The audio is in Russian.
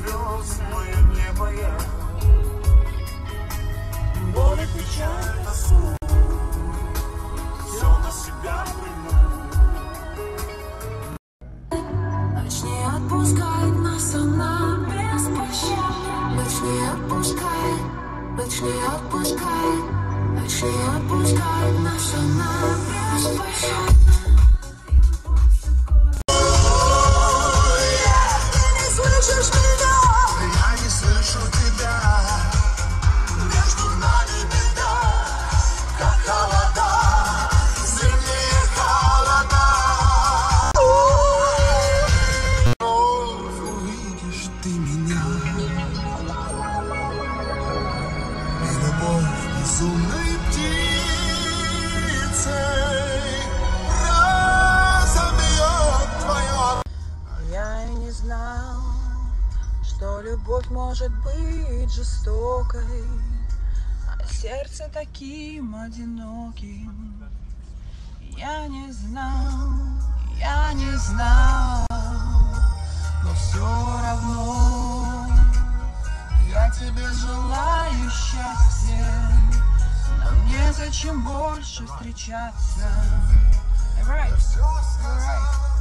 звезд мое небо я. Боль и печаль, тоску, все на себя приму. Ночь не нас, она без Ночь не отпускай, ночь отпускай, отпускает, ночь нас, она беспощадна. Меня И любовь безумной птицей Разобьет твое Я и не знал, что любовь может быть жестокой, а сердце таким одиноким. Я не знал, я не знал, тебе желаю счастья. Нам незачем больше встречаться. Right. Right.